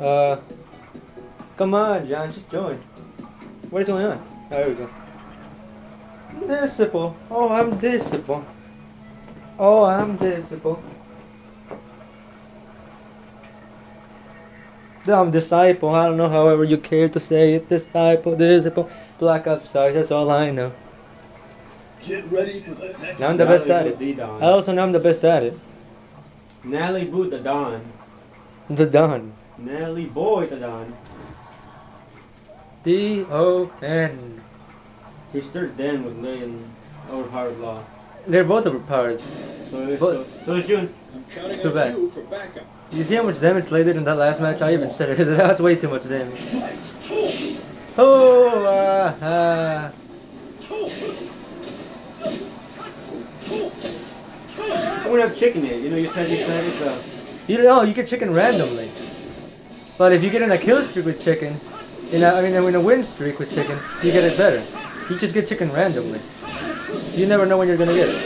Uh, come on, John, just join. What is going on? Oh, there we go. Disciple. Oh, I'm disciple. Oh, I'm disciple. I'm disciple. I don't know however you care to say it. Disciple, disciple. Black Ops Stars, that's all I know. Get ready for the next Now I'm the best at it. Don. I also know I'm the best at it. Natalie Boot the Don. The Don. Natalie Boy the Don. D O N. His third Den was laying overpowered law. They're both overpowered. So it's, But- so, so it's Jun. I'm counting Too on bad. you for backup. You see how much damage they did in that last match? I even said it. That's way too much damage. Oh, uh, uh. I'm gonna have chicken it. You know, you said you said it's uh, You know, you get chicken randomly. But if you get in a kill streak with chicken, in a, I mean, in a win streak with chicken, you get it better. You just get chicken randomly. You never know when you're gonna get it.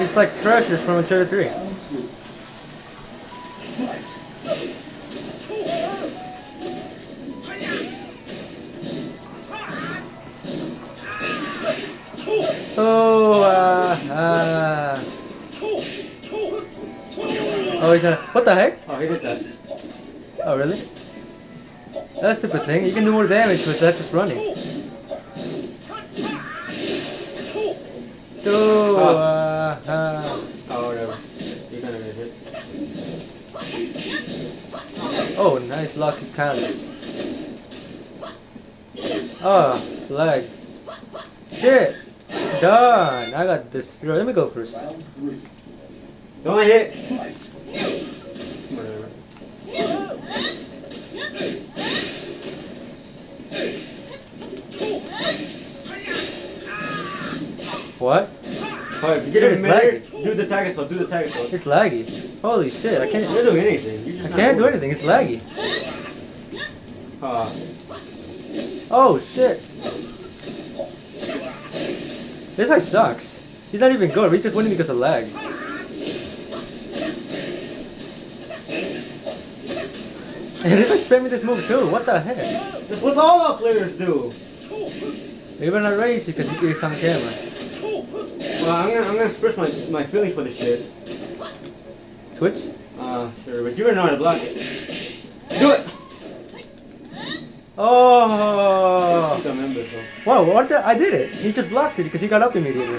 It's like treasures from Uncharted 3. Oh, ah, ah. Oh, he's gonna. What the heck? Oh he did that. Oh, really? That's a stupid thing. You can do more damage with that just running. Oh, ah, ah. Oh whatever. You're gonna get hit. Oh, nice lucky counter. Oh, lag. Shit. Done. I got destroyed. Let me go first. Don't hit. Whatever. What? Alright, if you get a it's minute, do the tag assault, do the tag assault. It's laggy. Holy shit. I You're can't. not doing anything. You're I can't do anything. It's laggy. Ah. Oh shit. This guy sucks. He's not even good. He's just winning because of lag. This guy's spamming this move too. What the heck? That's what all our players do. Even not rage because it's on camera. Well, I'm gonna, I'm gonna express my, my feelings for this shit. Switch? Uh, sure, but you're gonna know how to block it. Do it! Oh! He's a member, so. Wow, what the? I did it. He just blocked it because he got up immediately.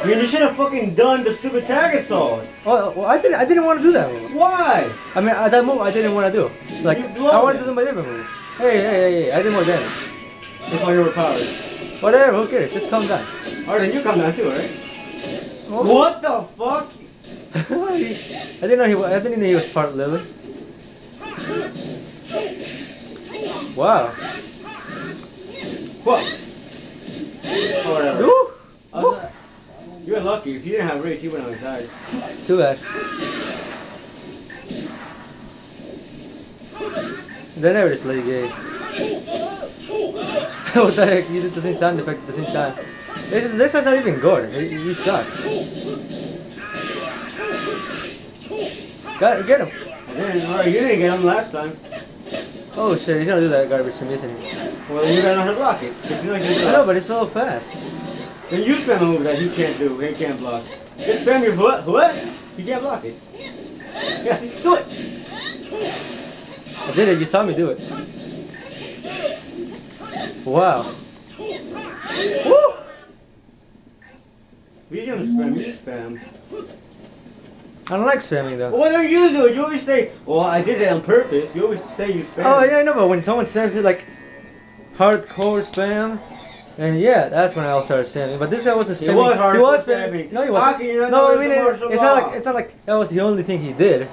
I mean, you should have fucking done the stupid tag assault. Oh, well, I didn't. I didn't want to do that move. Why? I mean, uh, that move I didn't want to do. Like, I wanted it. to do my different move. Hey, hey, hey, hey! I did more damage. That's why you're overpowered. Whatever. Who cares? Just calm down. Alright, then you come down too, right? What the fuck? I didn't know he. wa- I didn't know he was part Lily. Wow. What? Whatever. Ooh. I was not- you were lucky. If you didn't have rage, you wouldn't have died. Too bad. They never just play gay. what the heck? You did the same sound effect at the same time. This is this guy's not even good. He, he sucks. Got get him. I didn't. Alright, you didn't get him last time. Oh shit, he's gonna do that garbage to me, isn't he? Well, you gotta know how to block it. If you know you can do I know, but it's so fast. Then you spam a move that he can't do. He can't block. Just spam your what? What? He can't block it. Yeah, see, do it. I did it. You saw me do it. Wow. Woo! You don't spam. You spam. I don't like spamming though. What don't you do? You always say, "Well, I did it on purpose." You always say you spam. Oh yeah, I know, but when someone says it like hardcore spam, and yeah, that's when I'll start spamming. But this guy wasn't He spamming. was he hardcore was spamming. No, he wasn't. not no, I it's mean, a it, it's not like it's not like that was the only thing he did.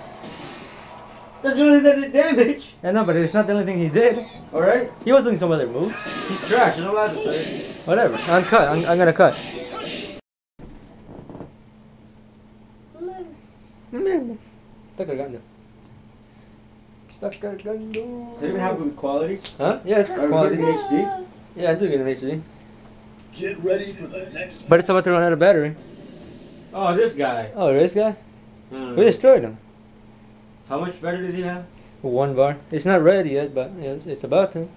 That's the only thing that did damage. I know, but it's not the only thing he did. All right. He was doing some other moves. He's trash. Not allowed to say. Whatever. I'm cut. I'm, I'm gonna cut. Está cargando. Está cargando. Does it even have good quality? Huh? Yeah, it's we quality. getting HD? Yeah, I do get an HD. Get ready for the next But it's about to run out of battery. Oh, this guy. Oh, this guy? Hmm. We destroyed him. How much battery did he have? One bar. It's not ready yet, but it's, it's about to.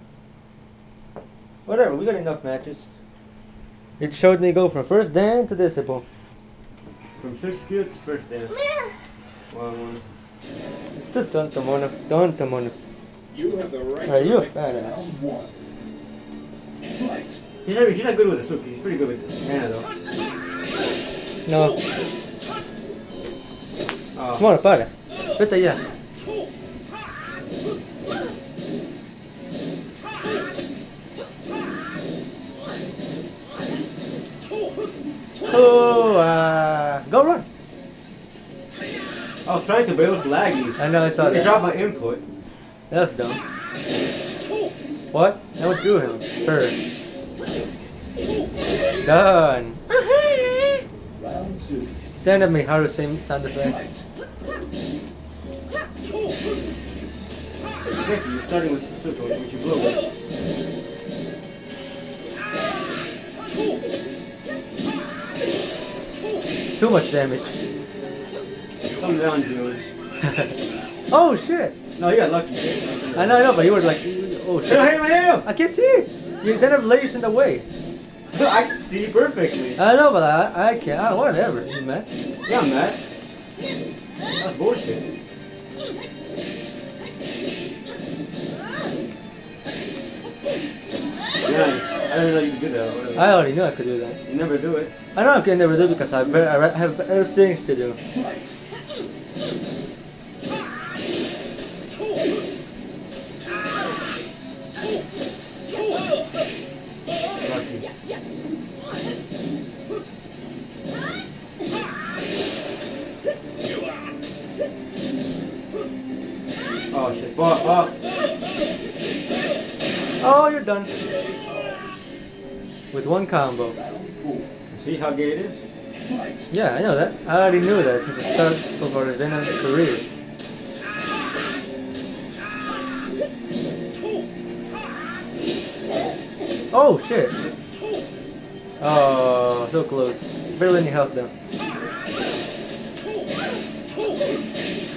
Whatever, we got enough matches. It showed me go from first dan to disciple. From six skill to first dance. One, one. It's tonto mono, tonto mono. You have the right Are to you a make badass? Round one. Fight. He's not, he's not good with the Suki. He's pretty good with Hannah though. No, Oh. mono, para. Vete allá. Oh, uh, go run. I was trying to, but it was laggy. I know, I saw It that. dropped my input. That's dumb. What? I went through him. Her. Done. Round two. Then that made Haru same sound effect. Exactly, you're starting with the Suki, which you blow with. Too much damage. Come down, Jun. oh shit! No, you got lucky. I know, I know, but you were like, oh shit. hit him! I can't see. You then have layers in the way. I can see perfectly. I know, but I, I can't. I whatever, man. Yeah, I'm mad. That's bullshit. Nice. I didn't know you could do that. Whatever. I already knew I could do that. You never do it. I know I can never do it because I, I have better things to do. Oh. Fuck. Oh, you're done. With one combo. See how gay it is? Yeah, I know that. I already knew that since the start of our Venom career. Oh shit! Oh, so close. Barely any health though.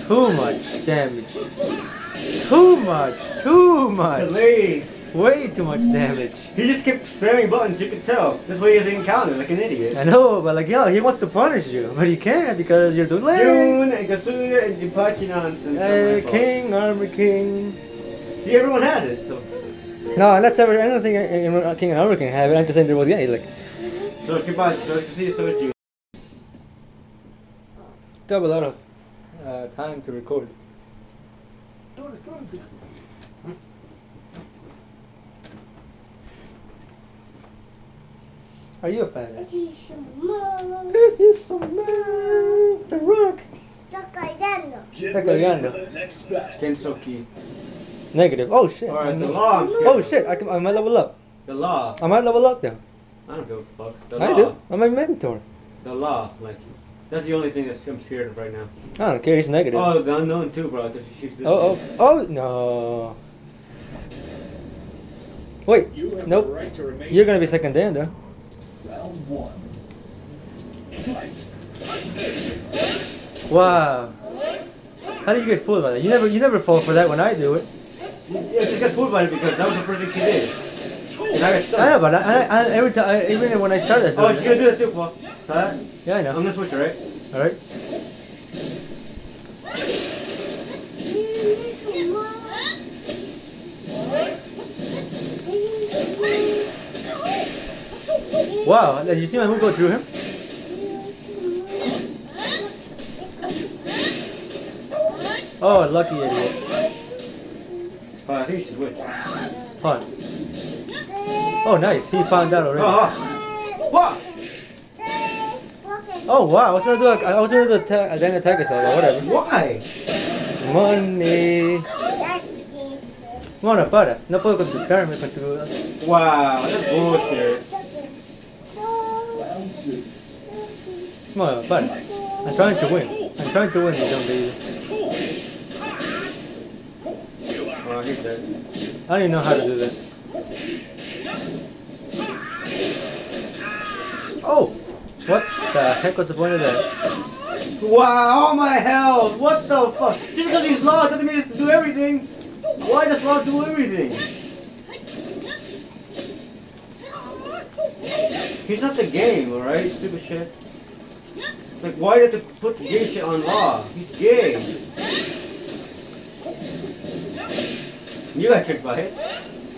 Too much damage. Too much. Too much. Delayed. Way too much damage. He just kept spamming buttons, you could tell. That's why he doesn't counter like an idiot. I know, but like, yo, he wants to punish you, but he can't because you're late. Jun and Kazuya and Jinpachi nonsense. Hey, That's my fault. King, Armor King. See, everyone has it, so. No, I'm not saying, I'm not saying uh, uh, King and Armor King have it. I'm just saying they're both yeah, like So Jinpachi, so Kazuya, so Jun. double out of uh, time to record. Are you a fan? If you smell the rock. Get Está ready colgando. for the next battle. Kensoki. Negative. Oh shit. Alright, the I'm- law, I'm scared Oh shit, I, can, I might level up. The law. I might level up now. I don't give a fuck. The I law. do. I'm a mentor. The law, like. That's the only thing that's I'm scared of right now. I don't care, he's negative. Oh, the unknown too, bro. she's Oh, oh, oh, no. Wait, You have Nope. the right to remain you're gonna be second dan though. Round one. Wow. How did you get fooled by that? You never, you never fall for that when I do it. Yeah, she got fooled by it because that was the first thing she did. And I got stuck. I know, but I, I, I every time, even when I started, I Oh, she's gonna do that too, Paul. Saw that? Yeah, I know. I'm gonna switch her, right? All right. Wow, did you see my move go through him? Oh, lucky idiot. Oh, I think she switched. Hold on. Oh, nice. He found out already. Uh-huh. Oh, oh. What? Oh wow, I was gonna do a, I was gonna do a ta- then attack us all, but whatever. Why? Money. Bueno, para. No puedo contestarme con tu... Wow, that's bullshit. Round two. Come on, para. I'm trying to win. I'm trying to win, you dumb baby. Oh, I hate that. I don't even know how to do that. What? the heck was the point of that? Wow, all my health! What the fuck? Just because he's lost doesn't mean he has to do everything! Why does Law do everything? He's not the game, alright? Stupid shit. Like, why did they put the gay shit on Law? He's gay. You got tricked by it.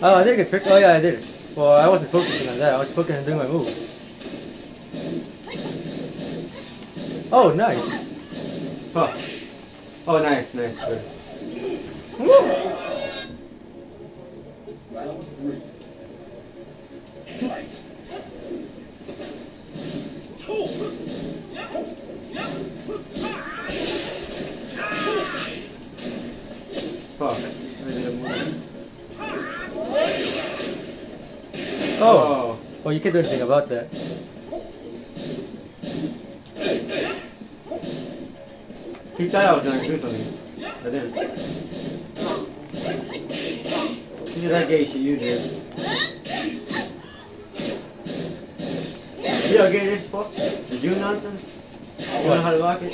Oh, I did get tricked. Oh yeah, I did. Well, I wasn't focusing on that. I was focusing on doing my move. Oh, nice. Huh. Oh, nice, nice, good. Fight. Oh. Oh, you can't do anything about that. He thought I was do something. I didn't. Look at that gay shit you did. See how gay this fuck? The Jun nonsense? You know how to lock it?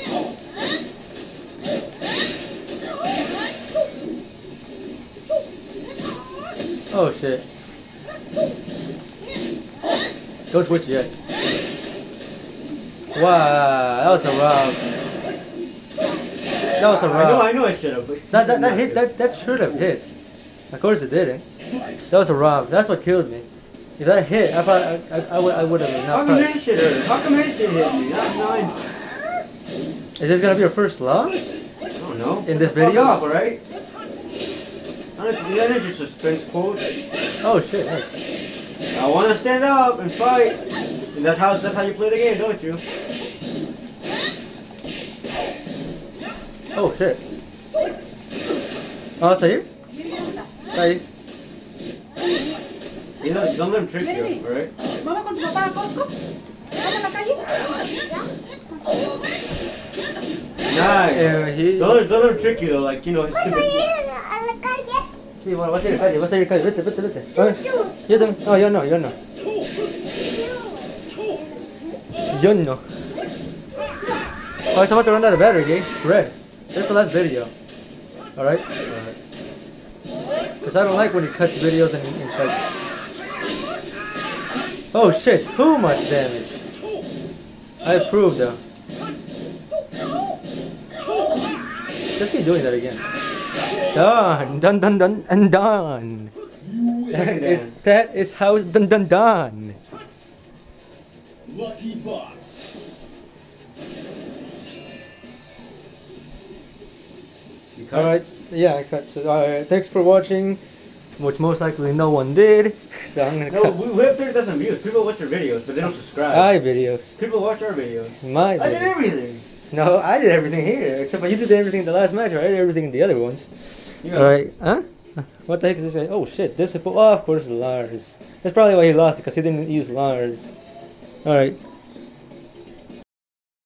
Oh shit. Don't switch yet. Wow, that was a rob. That was a I know, I know I should have, That that, that hit that that should have hit. Of course it didn't. That was a rob. That's what killed me. If that hit, I probably I, I, I would I would have How come his shit hurt? How come his shit hit me? Not mine. Is this gonna be your first loss? I don't know. In this video? off, alright? I don't that is suspense quote. Oh shit, nice. I wanna stand up and fight. And that's how that's how you play the game, don't you? Oh shit. Oh, that's a here? Ahí. You know, don't let him trick you, alright? ¿Vamos con tu papá a Costco? ¿Vamos a la calle? Nice. Eh, he- Don't, don't let him trick you though, like, you know, he's ¿Vas a stupid. ir a la calle? Sí, bueno, vas a ir a calle, vas a ir a calle, vete, vete, vete. A ver, yo también. No, yo no, yo no. Yo no. Oh, it's about to run out of battery, gang. It's red. This is the last video. Alright? Because I don't like when he cuts videos and, and fights. Oh shit, too much damage. I approve though. Just keep doing that again. Done, done, done, done, and done. That is, that is how it's done, done, done. Lucky Box. Cut. Alright, yeah, I cut. So, alright, thanks for watching, which most likely no one did. So I'm gonna No, cut we, we have 30,000 views. People watch our videos, but they don't subscribe. my videos. People watch our videos. My I did videos. everything. No, I did everything here, except for you did everything in the last match, right? I did everything in the other ones. You Alright, huh? What the heck is this guy? Oh shit, this is. Oh, of course, Lars. That's probably why he lost, because he didn't use Lars. Alright,